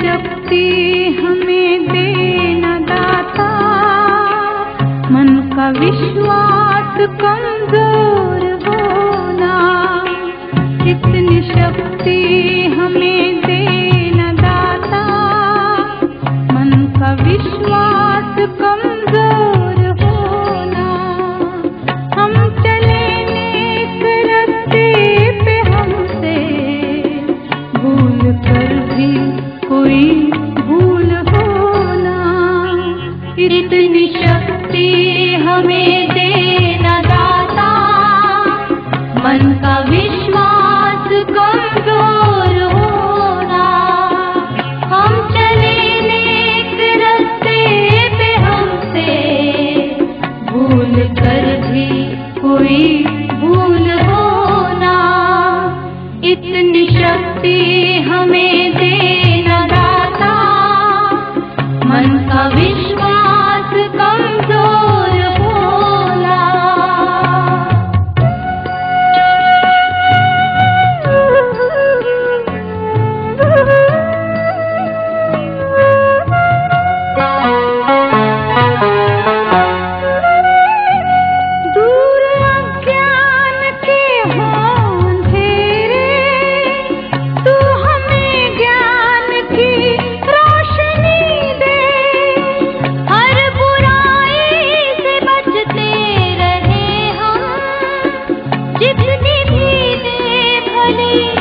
शक्ति हमें देना दाता। मन का विश्वास कमज़ोर होना। इतनी शक्ति भूल होना। इतनी शक्ति हमें देना दाता। मन का विश्वास कमज़ोर होना। हम चले नेक रस्ते पे हमसे। भूल कर भी कोई भूल होना। इतनी शक्ति हमें दे भी दे भले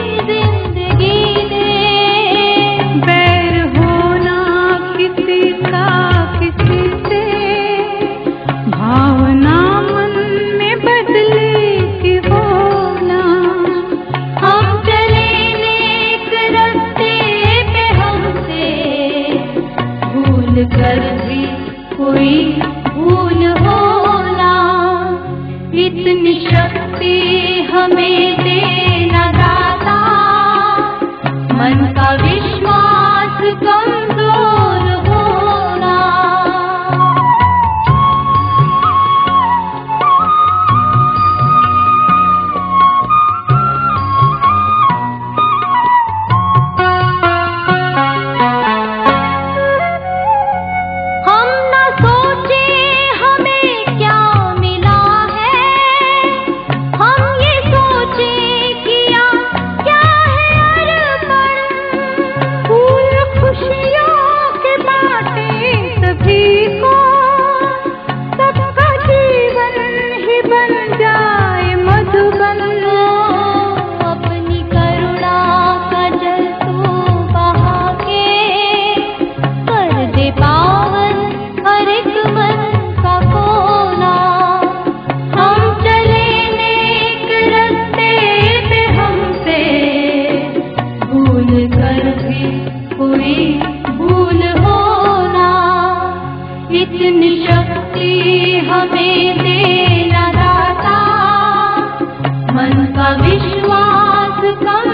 भूल होना। इतनी शक्ति हे देना मन का विश्वास कर